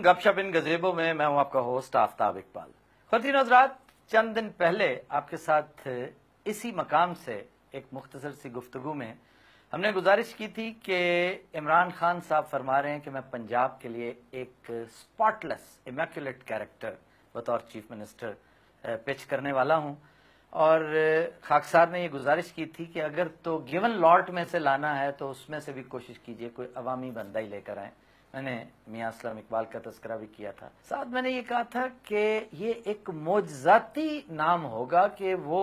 گپ شپ ان گزیبوں میں میں ہوں آپ کا ہوسٹ آفتاب اقبال۔ خواتین حضرات، چند دن پہلے آپ کے ساتھ اسی مقام سے ایک مختصر سی گفتگو میں ہم نے گزارش کی تھی کہ عمران خان صاحب فرما رہے ہیں کہ میں پنجاب کے لیے ایک سپاٹلس امیکولیٹ کیریکٹر بطور چیف منسٹر پچ کرنے والا ہوں۔ اور خاکسار نے یہ گزارش کی تھی کہ اگر تو گیون لاٹ میں سے لانا ہے تو اس میں سے بھی کوشش کیجیے، کوئی عوامی بندہ ہی لے کر آئیں۔ میں نے میاں اسلم اقبال کا تذکرہ بھی کیا تھا۔ ساتھ میں نے یہ کہا تھا کہ یہ ایک موجزاتی نام ہوگا کہ وہ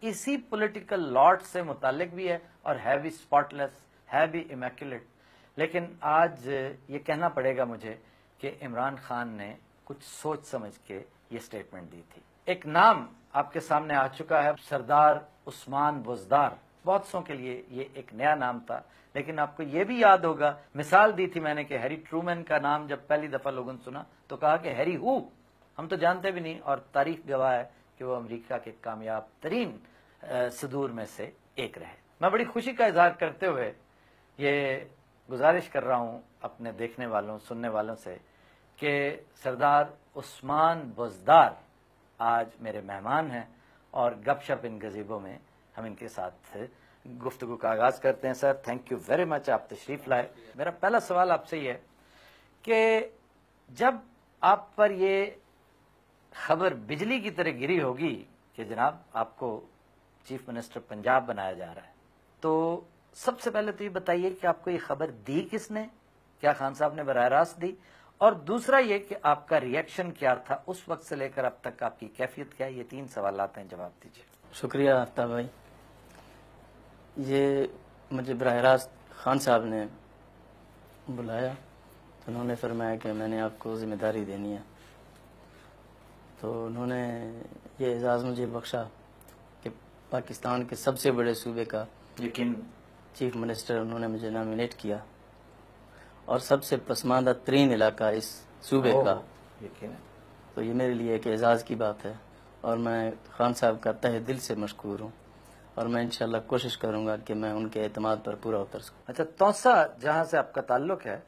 اسی پولیٹیکل لاٹ سے متعلق بھی ہے اور ہے بھی سپاٹلیس ہے بھی امیکولیٹ لیکن آج یہ کہنا پڑے گا مجھے کہ عمران خان نے کچھ سوچ سمجھ کے یہ سٹیٹمنٹ دی تھی۔ ایک نام آپ کے سامنے آ چکا ہے، سردار عثمان بزدار۔ بہت سو کے لیے یہ ایک نیا نام تھا۔ لیکن آپ کو یہ بھی یاد ہوگا، مثال دی تھی میں نے کہ ہیری ٹرومین کا نام جب پہلی دفعہ لوگوں نے سنا تو کہا کہ ہیری ہو۔ ہم تو جانتے بھی نہیں اور تاریخ گواہ ہے کہ وہ امریکہ کے کامیاب ترین صدور میں سے ایک رہے۔ میں بڑی خوشی کا اظہار کرتے ہوئے یہ گزارش کر رہا ہوں اپنے دیکھنے والوں، سننے والوں سے کہ سردار عثمان بزدار آج میرے مہمان ہیں اور گپ شپ ان گزیبوں میں ہم ان کے ساتھ گفتگو کا آغاز کرتے ہیں، sir. Thank you very much آپ تشریف لائے. میرا پہلا سوال آپ سے یہ ہے کہ جب آپ پر یہ خبر بجلی کی طرح گری ہوگی کہ جناب آپ کو چیف منسٹر پنجاب بنایا جا رہا ہے، تو سب سے پہلے تو یہ بتائیے کہ آپ کو یہ خبر دی کس نے؟ کیا خان صاحب نے براہ راست دی؟ اور دوسرا یہ کہ آپ کا ریئیکشن کیا تھا؟ اس وقت سے لے کر اب تک آپ کی کیفیت کیا ہے؟ یہ تین سوالات ہیں، جواب دیجیے۔ شکریہ آفتاب بھائی۔ یہ مجھے براہ راست خان صاحب نے بلایا تو انہوں نے فرمایا کہ میں نے آپ کو ذمہ داری دینی ہے۔ تو انہوں نے یہ اعزاز مجھے بخشا کہ پاکستان کے سب سے بڑے صوبے کا یقین چیف منسٹر انہوں نے مجھے نامینیٹ کیا اور سب سے پسماندہ ترین علاقہ اس صوبے کا۔ تو یہ میرے لیے ایک اعزاز کی بات ہے اور میں خان صاحب کا تہ دل سے مشکور ہوں۔ اور میں انشاءاللہ کوشش کروں گا کہ میں ان کے اعتماد پر پورا اتر سکوں۔ اچھا توسا جہاں سے آپ کا تعلق ہے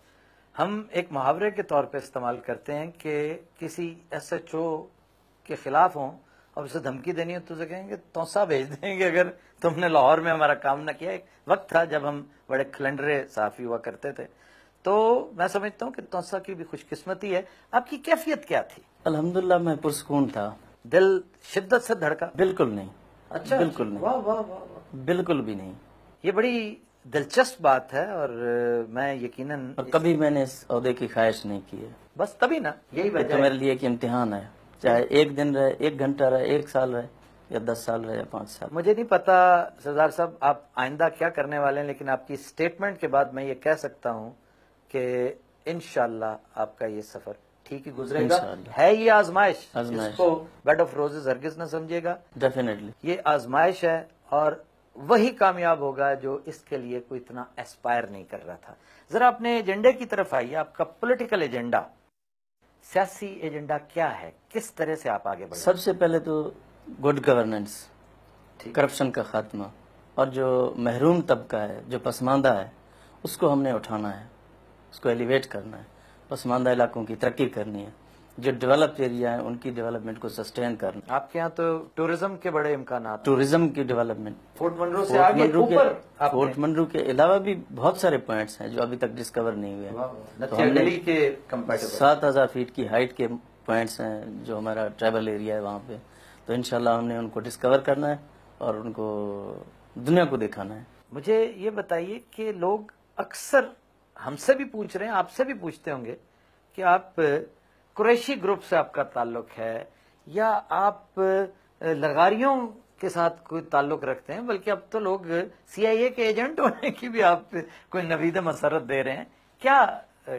ہم ایک محاورے کے طور پہ استعمال کرتے ہیں کہ کسی ایس ایچ او کے خلاف ہوں اور اسے دھمکی دینی ہو تو اسے کہیں گے توسا بھیج دیں گے۔ اگر تم نے لاہور میں ہمارا کام نہ کیا ایک وقت تھا جب ہم بڑے کھلنڈرے صحافی ہوا کرتے تھے۔ تو میں سمجھتا ہوں کہ توسا کی بھی خوش قسمتی ہے۔ آپ کی کیفیت کیا تھی؟ الحمدللہ میں پرسکون تھا۔ دل شدت سے دھڑکا؟ بالکل نہیں۔ اچھا بالکل نہیں۔ واہ واہ واہ واہ۔ بالکل بھی نہیں۔ یہ بڑی دلچسپ بات ہے اور میں یقیناً کبھی میں نے اس عہدے کی خواہش نہیں کی ہے۔ بس تبھی نا یہی یہ وجہ میرے لیے ایک امتحان ہے چاہے ایک دن رہے ایک گھنٹہ رہے ایک سال رہے یا دس سال رہے یا پانچ سال۔ مجھے نہیں پتا سردار صاحب آپ آئندہ کیا کرنے والے ہیں لیکن آپ کی سٹیٹمنٹ کے بعد میں یہ کہہ سکتا ہوں کہ انشاءاللہ آپ کا یہ سفر ٹھیک ہی گزرے گا۔ ہے یہ آزمائش۔ اس کو بیڈ آف روزز ہرگز نہ سمجھے گا۔ ڈیفینیٹلی یہ آزمائش ہے اور وہی کامیاب ہوگا جو اس کے لیے کوئی اتنا ایسپائر نہیں کر رہا تھا۔ ذرا اپنے ایجنڈے کی طرف آئیے۔ آپ کا پولیٹیکل ایجنڈا سیاسی ایجنڈا کیا ہے؟ کس طرح سے آپ آگے بڑھے سب سے پہلے تو گڈ گورننس۔ کرپشن کا خاتمہ۔ اور جو محروم طبقہ ہے جو پسماندہ ہے اس کو ہم نے اٹھانا ہے اس کو ایلیویٹ کرنا ہے۔ پسماندہ علاقوں کی ترقی کرنی ہے۔ جو ڈیولپ ایریا ہے ان کی ڈیولپمنٹ کو سسٹین کرنا۔ آپ کے ہاں تو ٹورزم کے بڑے امکانات ہیں۔ ٹوریزم کی ڈیولپمنٹ فورٹ منرو سے آگے اوپر فورٹ منرو کے علاوہ بھی بہت سارے پوائنٹس ہیں جو ابھی تک ڈسکور نہیں ہوئے ہیں۔ سات ہزار فیٹ کی ہائٹ کے پوائنٹس ہیں جو ہمارا ٹرائبل ایریا ہے وہاں پہ۔ تو انشاءاللہ ہم نے ان کو ڈسکور کرنا ہے اور ان کو دنیا کو دکھانا ہے۔ مجھے یہ بتائیے کہ لوگ اکثر ہم سے بھی پوچھ رہے ہیں آپ سے بھی پوچھتے ہوں گے کہ آپ قریشی گروپ سے آپ کا تعلق ہے یا آپ لغاریوں کے ساتھ کوئی تعلق رکھتے ہیں؟ بلکہ اب تو لوگ سی آئی اے کے ایجنٹ ہونے کی بھی آپ کوئی نوید مسرت دے رہے ہیں۔ کیا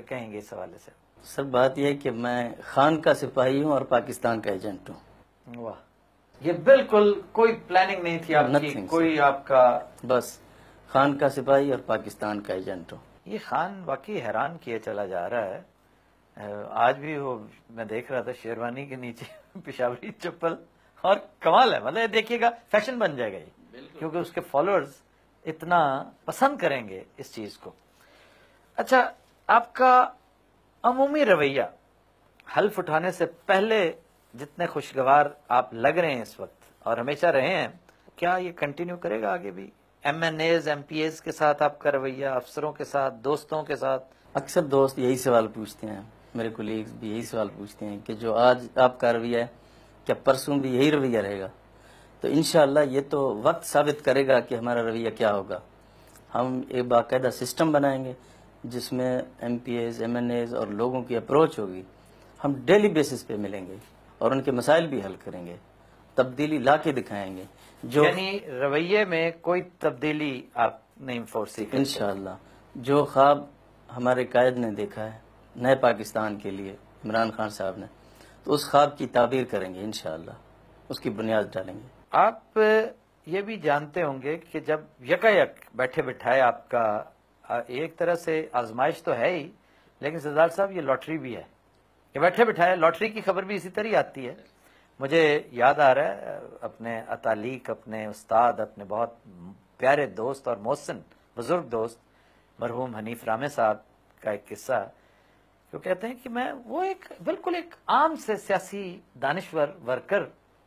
کہیں گے اس حوالے سے؟ سر بات یہ ہے کہ میں خان کا سپاہی ہوں اور پاکستان کا ایجنٹ ہوں۔ واہ یہ بالکل کوئی پلاننگ نہیں تھی آپ کی کوئی آپ کا بس خان کا سپاہی اور پاکستان کا ایجنٹ ہوں۔ یہ خان واقعی حیران کیے چلا جا رہا ہے۔ آج بھی وہ میں دیکھ رہا تھا شیروانی کے نیچے پشاوری چپل۔ اور کمال ہے مطلب دیکھیے گا فیشن بن جائے گا یہ۔ کیونکہ اس کے فالوورز اتنا پسند کریں گے اس چیز کو۔ اچھا آپ کا عمومی رویہ حلف اٹھانے سے پہلے جتنے خوشگوار آپ لگ رہے ہیں اس وقت اور ہمیشہ رہے ہیں کیا یہ کنٹینیو کرے گا آگے بھی؟ M N As M P As کے ساتھ آپ کا رویہ افسروں کے ساتھ، دوستوں کے ساتھ۔ اکثر دوست یہی سوال پوچھتے ہیں، میرے کولیگز بھی یہی سوال پوچھتے ہیں کہ جو آج آپ کا رویہ ہے کیا پرسوں بھی یہی رویہ رہے گا؟ تو انشاءاللہ یہ تو وقت ثابت کرے گا کہ ہمارا رویہ کیا ہوگا۔ ہم ایک باقاعدہ سسٹم بنائیں گے جس میں M P As M N As اور لوگوں کی اپروچ ہوگی۔ ہم ڈیلی بیسس پہ ملیں گے اور ان کے مسائل بھی حل کریں گے۔ تبدیلی لا کے دکھائیں گے جو یعنی رویے میں کوئی تبدیلی آپ نہیں فورسی کرتے۔ انشاءاللہ جو خواب ہمارے قائد نے دیکھا ہے نئے پاکستان کے لیے عمران خان صاحب نے۔ تو اس خواب کی تعبیر کریں گے انشاءاللہ۔ اس کی بنیاد ڈالیں گے۔ آپ یہ بھی جانتے ہوں گے کہ جب یکا یک بیٹھے بٹھائے آپ کا ایک طرح سے آزمائش تو ہے ہی لیکن سردار صاحب یہ لاٹری بھی ہے۔ کہ بیٹھے بٹھائے لاٹری کی خبر بھی اسی طرح آتی ہے۔ مجھے یاد آ رہا ہے، اپنے اطالیق، اپنے استاد، اپنے بہت پیارے دوست اور محسن، بزرگ دوست، مرحوم حنیف رامے صاحب کا ایک قصہ، جو کہتے ہیں کہ میں، وہ ایک بالکل ایک عام سے سیاسی دانشور، ورکر،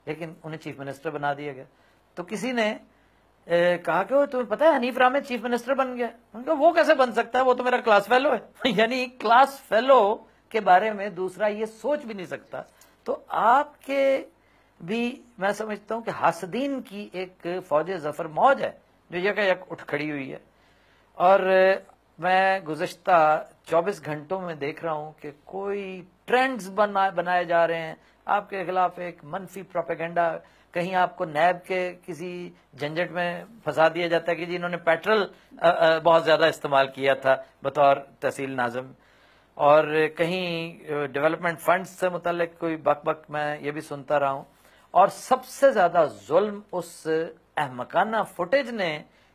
لیکن انہیں چیف منسٹر بنا دیا گیا۔ تو کسی نے کہا کہ تمہیں پتا ہے، حنیف رامے چیف منسٹر بن گیا۔ وہ کیسے بن سکتا ہے؟ وہ تو میرا کلاس فیلو ہے۔ یعنی کلاس فیلو کے بارے میں دوسرا یہ سوچ بھی نہیں سکتا تو آپ کے بھی میں سمجھتا ہوں کہ حاسدین کی ایک فوج ظفر موج ہے، جو یک یک اٹھ کھڑی ہوئی ہے۔ اور میں گزشتہ چوبیس گھنٹوں میں دیکھ رہا ہوں کہ کوئی ٹرینڈز بنائے جا رہے ہیں۔ آپ کے خلاف ایک منفی پروپیگنڈا کہیں آپ کو نیب کے کسی جھنجٹ میں پھنسا دیا جاتا ہے کہ جی انہوں نے پیٹرول بہت زیادہ استعمال کیا تھا، بطور تحصیل ناظم۔ اور کہیں ڈیولپمنٹ فنڈز سے متعلق کوئی بک بک میں یہ بھی سنتا رہا ہوں۔ اور سب سے زیادہ ظلم اس احمقانہ فوٹیج نے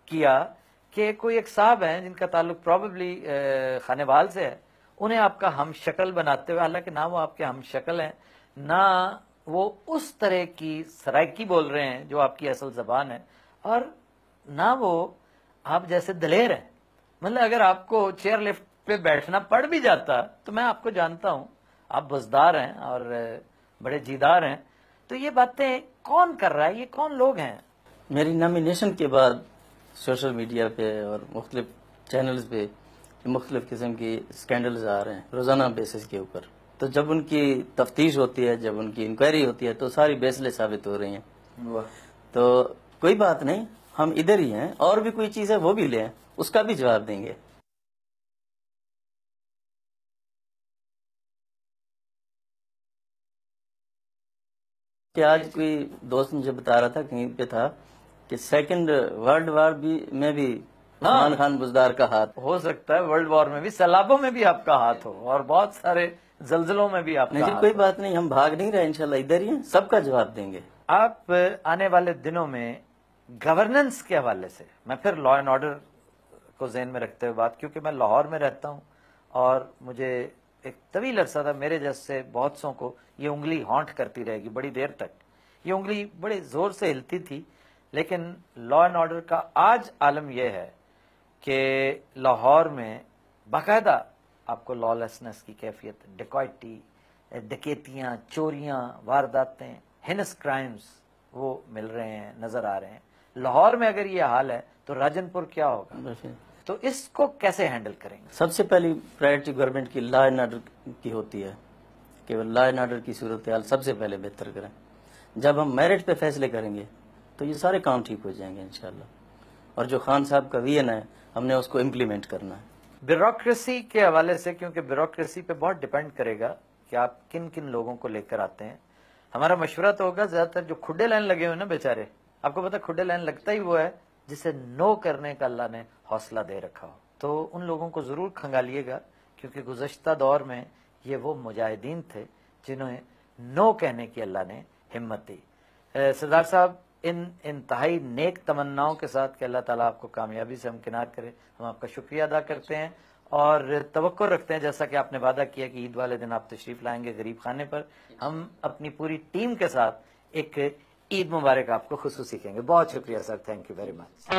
کیا کہ کوئی ایک صاحب ہیں جن کا تعلق پروبیبلی خانے بال سے ہے، انہیں آپ کا ہم شکل بناتے ہوئے، حالانکہ نہ وہ آپ کے ہم شکل ہیں، نہ وہ اس طرح کی سرائکی بول رہے ہیں جو آپ کی اصل زبان ہے، اور نہ وہ آپ جیسے دلیر ہیں۔ مطلب اگر آپ کو چیئر لفٹ پہ بیٹھنا پڑ بھی جاتا تو میں آپ کو جانتا ہوں۔ آپ بزدار ہیں اور بڑے جیدار ہیں۔ تو یہ باتیں کون کر رہا ہے؟ یہ کون لوگ ہیں؟ میری نامینیشن کے بعد سوشل میڈیا پہ اور مختلف چینلز پہ مختلف قسم کی سکینڈلز آ رہے ہیں روزانہ بیسس کے اوپر۔ تو جب ان کی تفتیش ہوتی ہے جب ان کی انکوائری ہوتی ہے تو ساری بیسلے ثابت ہو رہی ہیں۔ تو کوئی بات نہیں ہم ادھر ہی ہیں اور بھی کوئی چیز ہے وہ بھی لیں اس کا بھی جواب دیں گے۔ کہ آج کوئی دوست مجھے بتا رہا تھا کہیں پہ تھا کہ سیکنڈ ورلڈ وار بھی میں بھی ہاں۔ عثمان خان بزدار کا ہاتھ ہو سکتا ہے ورلڈ وار میں بھی سیلابوں میں بھی آپ کا ہاتھ ہو اور بہت سارے زلزلوں میں بھی آپ نہیں جی کوئی بات نہیں ہم بھاگ نہیں رہے انشاءاللہ ادھر ہی ہیں سب کا جواب دیں گے۔ آپ آنے والے دنوں میں گورننس کے حوالے سے میں پھر لا اینڈ آرڈر کو ذہن میں رکھتے ہوئے بات کیونکہ میں لاہور میں رہتا ہوں اور مجھے ایک طویل عرصہ تھا، میرے جیسے بہت سو کو یہ انگلی ہانٹ کرتی رہے گی بڑی دیر تک۔ یہ انگلی بڑے زور سے ہلتی تھی، لیکن لا اینڈ آرڈر کا آج عالم یہ ہے کہ لاہور میں باقاعدہ آپ کو لا لیسنس کی کیفیت ڈیکوائٹی ڈکیتیاں، چوریاں، وارداتیں ہنس کرائمز وہ مل رہے ہیں، نظر آ رہے ہیں۔ لاہور میں اگر یہ حال ہے تو راجن پور کیا ہوگا؟ تو اس کو کیسے ہینڈل کریں گے؟ سب سے پہلی پرائرٹی گورنمنٹ کی لا اینڈ آرڈر کی ہوتی ہے کہ وہ لا اینڈ آرڈر کی صورتحال سب سے پہلے بہتر کریں۔ جب ہم میرٹ پہ فیصلے کریں گے تو یہ سارے کام ٹھیک ہو جائیں گے انشاءاللہ۔ اور جو خان صاحب کا وین ہے، ہم نے اس کو امپلیمنٹ کرنا ہے۔ بیوروکریسی کے حوالے سے، کیونکہ بیوروکریسی پہ بہت ڈپینڈ کرے گا کہ آپ کن کن لوگوں کو لے کر آتے ہیں۔ ہمارا مشورہ تو ہوگا زیادہ تر جو کھڈے لائن لگے ہوئے نا بیچارے۔ آپ کو پتا کھڈے لائن لگتا ہی وہ ہے جسے نو کرنے کا اللہ نے حوصلہ دے رکھا ہو۔ تو ان لوگوں کو ضرور کھنگالیے گا، کیونکہ گزشتہ دور میں یہ وہ مجاہدین تھے جنہوں نے نو کہنے کی اللہ نے ہمت دی۔ سردار صاحب، ان انتہائی نیک تمناؤں کے ساتھ کہ اللہ تعالیٰ آپ کو کامیابی سے ہمکنار کرے، ہم آپ کا شکریہ ادا کرتے ہیں۔ اور توقع رکھتے ہیں، جیسا کہ آپ نے وعدہ کیا کہ عید والے دن آپ تشریف لائیں گے غریب خانے پر، ہم اپنی پوری ٹیم کے ساتھ ایک عید مبارک آپ کو خصوصی کہیں گے۔ بہت شکریہ، sir thank you very much